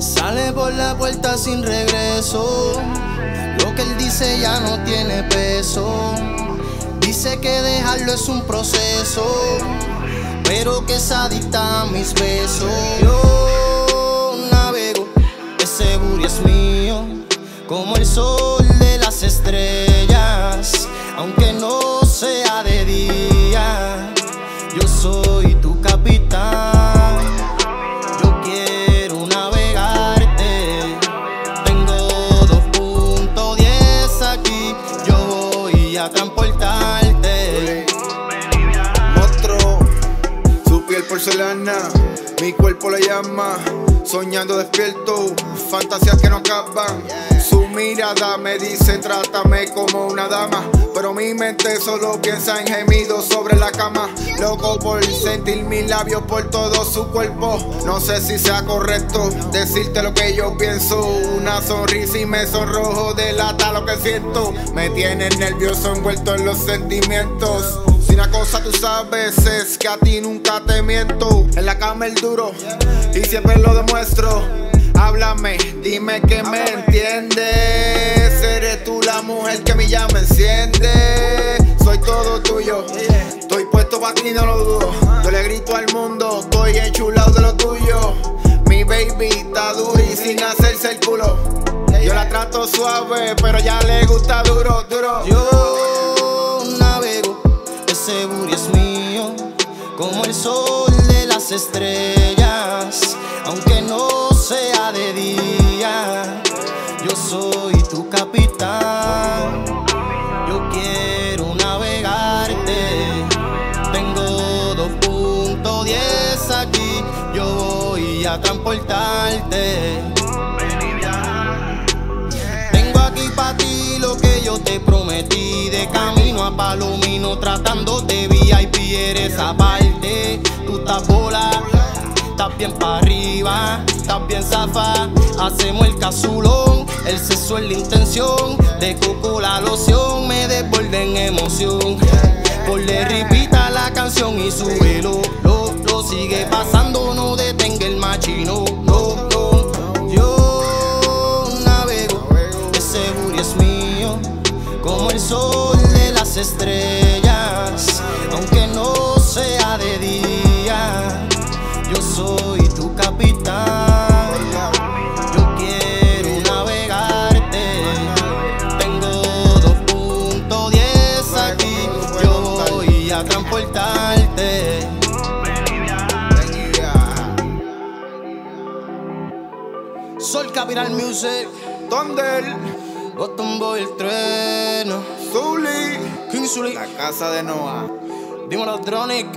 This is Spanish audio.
Sale por la puerta sin regreso. Lo que él dice ya no tiene peso. Dice que dejarlo es un proceso. Pero que es adicta mis besos. Como el sol de las estrellas. Aunque no sea de día. Yo soy tu capitán. Yo quiero navegarte. Tengo 2.10 aquí. Yo voy a transportarte. Monstruo, su piel porcelana, mi cuerpo la llama, soñando despierto, fantasías que no acaban. Su mirada me dice trátame como una dama, pero mi mente solo piensa en gemidos sobre la cama. Loco por sentir mis labios por todo su cuerpo. No sé si sea correcto decirte lo que yo pienso. Una sonrisa y me sonrojo delata lo que siento. Me tiene nervioso envuelto en los sentimientos. Si una cosa tú sabes es que a ti nunca te miento. En la cama el duro y siempre lo demuestro. Háblame, dime que me entiendes. Eres tú la mujer que mi llama enciende. Soy todo tuyo. Estoy puesto para ti, no lo dudo. Yo le grito al mundo, estoy enchulado de lo tuyo. Mi baby está dura y sin hacerse el culo. Yo la trato suave, pero ya le gusta duro, duro. Yo navego, ese booty es mío, como el sol de las estrellas, aunque no sea de día. Yo soy tu capitán, yo quiero navegarte. Tengo 2.10 aquí, yo voy a transportarte. Tengo aquí para ti lo que yo te prometí De camino a Palomino tratándote VIP Eres aparte, tú estás bola Estás bien para arriba, estás bien zafa. Hacemos el casulón, el sexo es la intención. De coco la loción me desborde en emoción. Ponle ripita la canción y súbelo. Lo, lo sigue pasando, no detenga el machino. No, no, yo navego ese booty es mío, como el sol de las estrellas, aunque no sea de día. Yo soy tu capitán, yo quiero navegarte. Tengo 2.10 aquí, yo voy a transportarte. Sol Capital Music, Thunder, Bottom Boy el trueno, Zully, King Sully, la casa de Noah. dímelo Dronic.